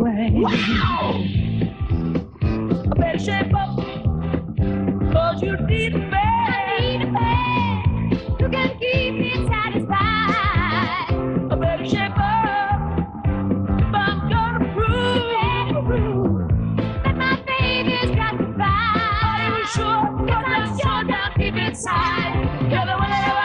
away. Wow. I better shape up, cause you need a bed. You need a bed who can keep me satisfied. I better shape up, if I'm gonna prove, that my baby's got the vibe. Are you sure? Cause I'm sure down deep inside, never will ever.